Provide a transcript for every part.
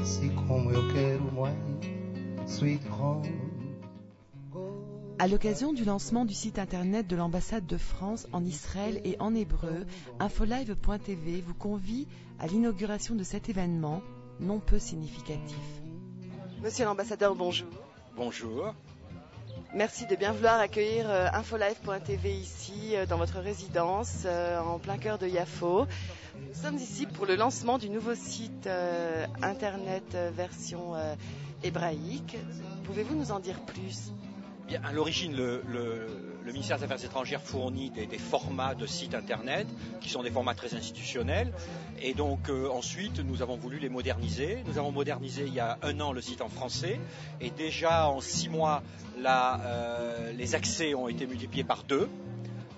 Esse como eu quero mais, sweet home. À l'occasion du lancement du site internet de l'ambassade de France en Israël et en hébreu, infolive.tv vous convie à l'inauguration de cet événement non peu significatif. Monsieur l'ambassadeur, bonjour. Bonjour. Merci de bien vouloir accueillir euh, infolive.tv ici euh, dans votre résidence euh, en plein cœur de Yafo. Nous sommes ici pour le lancement du nouveau site internet version hébraïque. Pouvez-vous nous en dire plus? À l'origine, le, ministère des Affaires étrangères fournit des, formats de sites internet qui sont des formats très institutionnels. Et donc ensuite, nous avons voulu les moderniser. Nous avons modernisé il y a un an le site en français. Et déjà en six mois, là, les accès ont été multipliés par deux.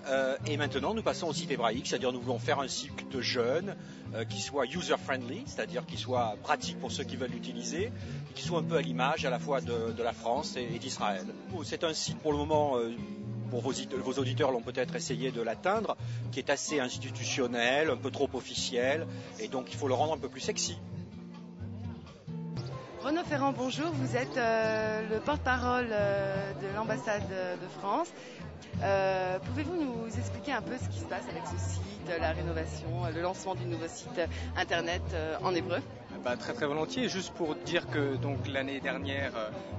Euh, et maintenant, nous passons au site hébraïque, c'est-à-dire nous voulons faire un site de jeunes euh, qui soit user-friendly, c'est-à-dire qui soit pratique pour ceux qui veulent l'utiliser, et qui soit un peu à l'image à la fois de, la France et, d'Israël. C'est un site pour le moment, euh, pour vos, vos auditeurs l'ont peut-être essayé de l'atteindre, qui est assez institutionnel, un peu trop officiel, et donc il faut le rendre un peu plus sexy. Renaud Ferrand, bonjour. Vous êtes le porte-parole de l'ambassade de France. Euh, pouvez-vous nous expliquer un peu ce qui se passe avec ce site, la rénovation, le lancement du nouveau site internet euh, en hébreu? Bah, très très volontiers. Juste pour dire que donc l'année dernière,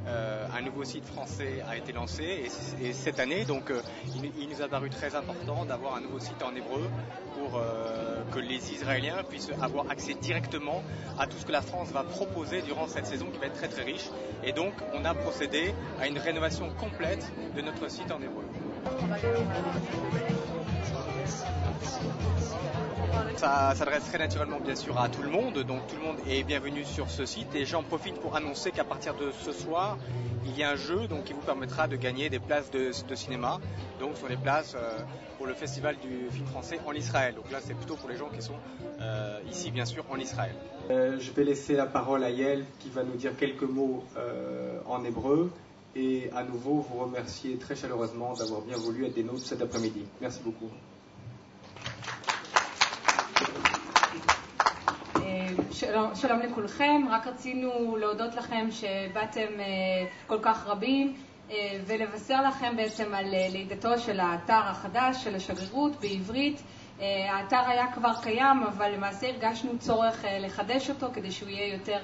euh, un nouveau site français a été lancé et, cette année, donc il, nous a paru très important d'avoir un nouveau site en hébreu pour que les Israéliens puissent avoir accès directement à tout ce que la France va proposer durant cette saison qui va être très très riche. Et donc on a procédé à une rénovation complète de notre site en hébreu. Ça s'adresse très naturellement bien sûr à tout le monde, donc tout le monde est bienvenu sur ce site et j'en profite pour annoncer qu'à partir de ce soir, il y a un jeu donc, qui vous permettra de gagner des places de, cinéma, donc sont des places euh, pour le festival du film français en Israël. Donc là c'est plutôt pour les gens qui sont euh, ici bien sûr en Israël. Euh, je vais laisser la parole à Yael qui va nous dire quelques mots en hébreu et à nouveau vous remercier très chaleureusement d'avoir bien voulu être des nôtres cet après-midi. Merci beaucoup. שלום, שלום לכולכם, רק רצינו להודות לכם שבאתם כל כך רבים ולבשר לכם בעצם על לידתו של האתר החדש של השגרירות בעברית. האתר היה כבר קיים, אבל למעשה הרגשנו צורך לחדש אותו כדי שהוא יהיה יותר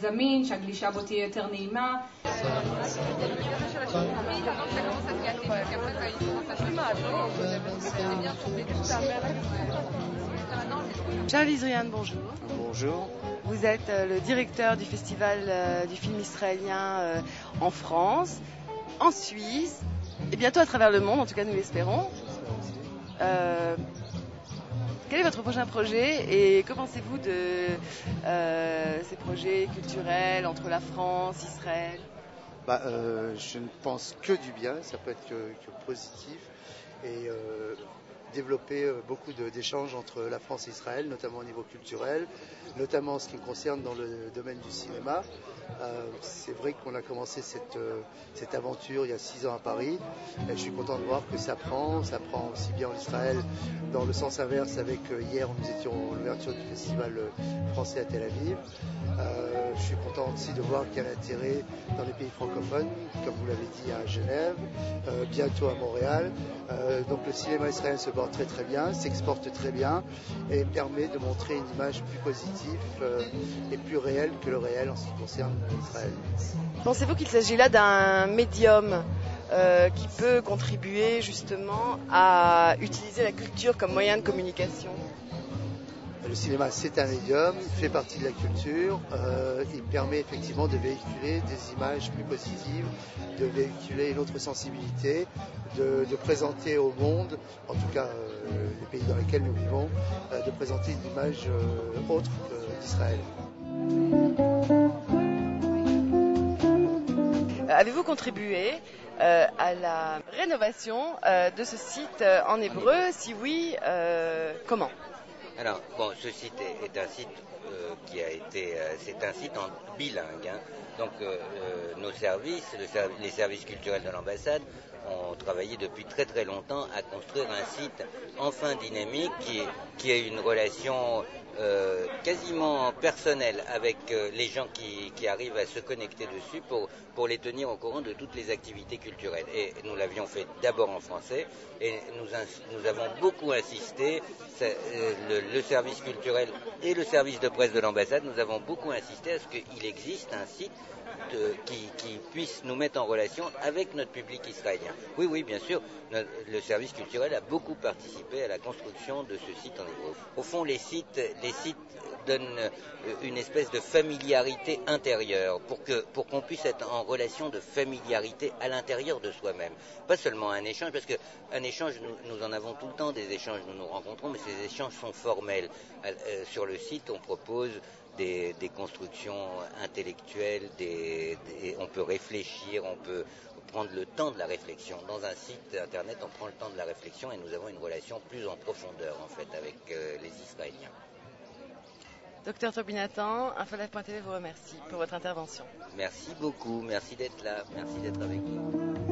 זמין, שהגלישה בו תהיה יותר נעימה. Charles Isrian, bonjour. Bonjour. Vous êtes le directeur du festival du film israélien en France, en Suisse, et bientôt à travers le monde, en tout cas nous l'espérons. Euh, quel est votre prochain projet et que pensez-vous de euh, ces projets culturels entre la France, Israël? Bah, euh, Je ne pense que du bien, ça peut être que, positif. Et développer euh, beaucoup d'échanges entre la France et Israël, notamment au niveau culturel, notamment en ce qui me concerne dans le domaine du cinéma. Euh, c'est vrai qu'on a commencé cette, euh, cette, aventure il y a six ans à Paris. Et je suis content de voir que ça prend, ça prend aussi bien en Israël dans le sens inverse avec hier nous étions à l'ouverture du festival français à Tel Aviv. Content aussi de voir qu'il y a l'intérêt dans les pays francophones, comme vous l'avez dit à Genève, bientôt à Montréal. donc le cinéma israélien se très très bien, s'exporte très bien et permet de montrer une image plus positive euh, et plus réelle que le réel en ce qui concerne Israël. Pensez-vous qu'il s'agit là d'un médium euh, qui peut contribuer justement à utiliser la culture comme moyen de communication? Le cinéma, c'est un médium, il fait partie de la culture, euh, il permet effectivement de véhiculer des images plus positives, de véhiculer une autre sensibilité, de, présenter au monde, en tout cas euh, les pays dans lesquels nous vivons, euh, de présenter une image autre d'Israël. Avez-vous contribué à la rénovation de ce site en hébreu? Si oui, comment? Alors, bon, ce site est, un site euh, qui a été, euh, c'est un site en bilingue. Hein. Donc, euh, nos services, les services culturels de l'ambassade, ont travaillé depuis très très longtemps à construire un site enfin dynamique qui, qui ait une relation euh, quasiment personnel avec euh, les gens qui, arrivent à se connecter dessus pour, les tenir au courant de toutes les activités culturelles. Et nous l'avions fait d'abord en français et nous, avons beaucoup insisté, euh, le, service culturel et le service de presse de l'ambassade, nous avons beaucoup insisté à ce qu'il existe un site qui, qui, puisse nous mettre en relation avec notre public israélien. Oui, oui, bien sûr, le service culturel a beaucoup participé à la construction de ce site en hébreu. Au fond, les sites, les sites donnent euh, une espèce de familiarité intérieure pour que pour qu'on puisse être en relation de familiarité à l'intérieur de soi-même. Pas seulement un échange, parce qu'un échange, nous, nous, en avons tout le temps des échanges, nous nous rencontrons, mais ces échanges sont formels. Euh, sur le site, on propose des, des, constructions intellectuelles, des, des, on peut réfléchir, on peut prendre le temps de la réflexion. Dans un site internet, on prend le temps de la réflexion et nous avons une relation plus en profondeur en fait avec euh, les Israéliens. Docteur Tobinatan, Infolive.tv vous remercie pour votre intervention. Merci beaucoup, merci d'être là, merci d'être avec nous.